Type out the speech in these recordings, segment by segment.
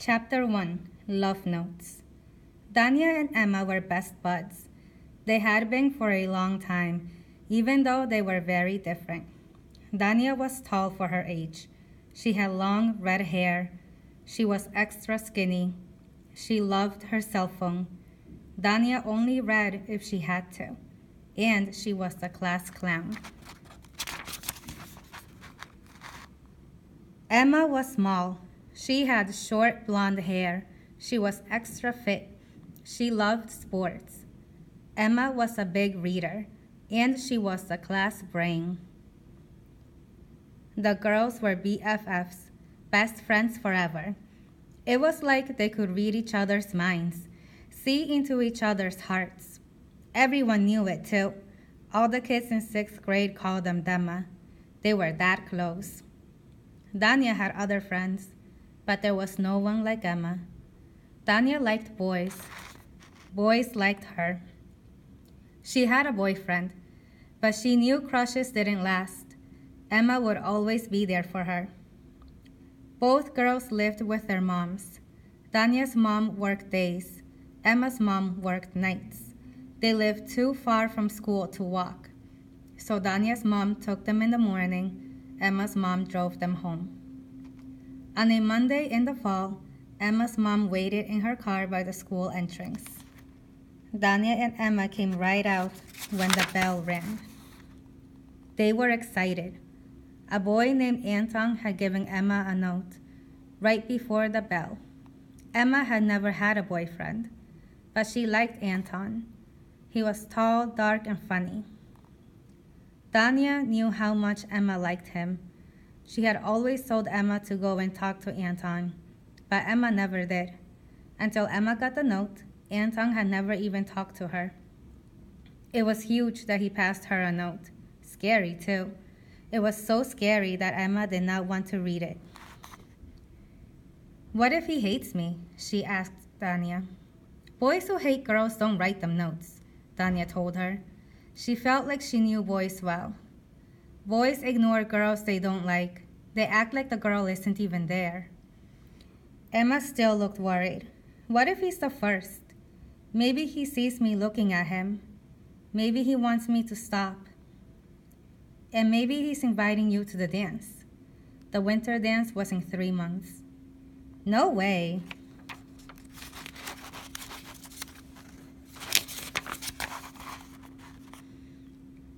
Chapter 1 Love Notes Danya and Emma were best buds. They had been for a long time, even though they were very different. Danya was tall for her age. She had long red hair. She was extra skinny. She loved her cell phone. Danya only read if she had to. And she was the class clown. Emma was small. She had short blonde hair. She was extra fit. She loved sports. Emma was a big reader, and she was the class brain. The girls were BFFs, best friends forever. It was like they could read each other's minds, see into each other's hearts. Everyone knew it too. All the kids in sixth grade called them Dema. They were that close. Danya had other friends, but there was no one like Emma. Danya liked boys. Boys liked her. She had a boyfriend, but she knew crushes didn't last. Emma would always be there for her. Both girls lived with their moms. Danya's mom worked days. Emma's mom worked nights. They lived too far from school to walk. So Danya's mom took them in the morning Emma's mom drove them home. On a Monday in the fall, Emma's mom waited in her car by the school entrance. Danya and Emma came right out when the bell rang. They were excited. A boy named Anton had given Emma a note right before the bell. Emma had never had a boyfriend, but she liked Anton. He was tall, dark, and funny. Danya knew how much Emma liked him. She had always told Emma to go and talk to Anton, but Emma never did. Until Emma got the note, Anton had never even talked to her. It was huge that he passed her a note. Scary, too. It was so scary that Emma did not want to read it. What if he hates me? she asked Danya. Boys who hate girls don't write them notes, Danya told her. She felt like she knew boys well. Boys ignore girls they don't like. They act like the girl isn't even there. Emma still looked worried. What if he's the first? Maybe he sees me looking at him. Maybe he wants me to stop. And maybe he's inviting you to the dance. The winter dance was in three months. No way.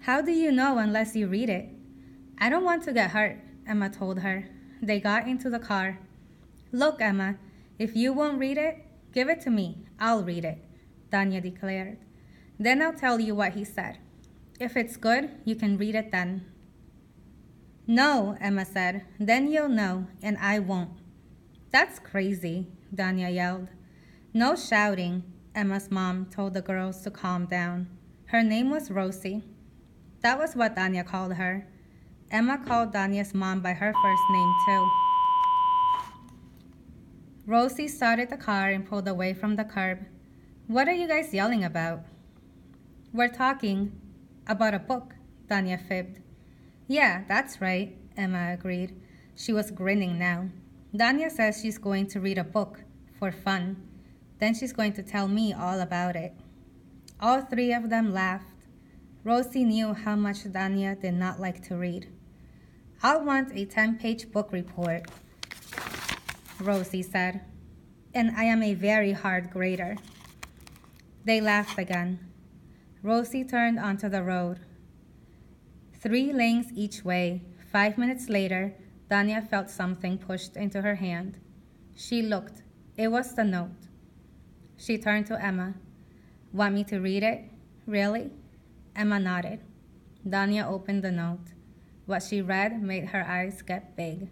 How do you know unless you read it? I don't want to get hurt, Emma told her. They got into the car. Look, Emma, if you won't read it, give it to me. I'll read it, Danya declared. Then I'll tell you what he said. If it's good, you can read it then. No, Emma said. Then you'll know, and I won't. That's crazy, Danya yelled. No shouting, Emma's mom told the girls to calm down. Her name was Rosie. That was what Danya called her. Emma called Danya's mom by her first name, too. Rosie started the car and pulled away from the curb. What are you guys yelling about? We're talking about a book, Danya fibbed. Yeah, that's right, Emma agreed. She was grinning now. Danya says she's going to read a book for fun. Then she's going to tell me all about it. All three of them laughed. Rosie knew how much Danya did not like to read. I'll want a 10 page book report, Rosie said, and I am a very hard grader. They laughed again. Rosie turned onto the road. Three lanes each way. Five minutes later, Danya felt something pushed into her hand. She looked. It was the note. She turned to Emma. Want me to read it? Really? Emma nodded. Danya opened the note. What she read made her eyes get big.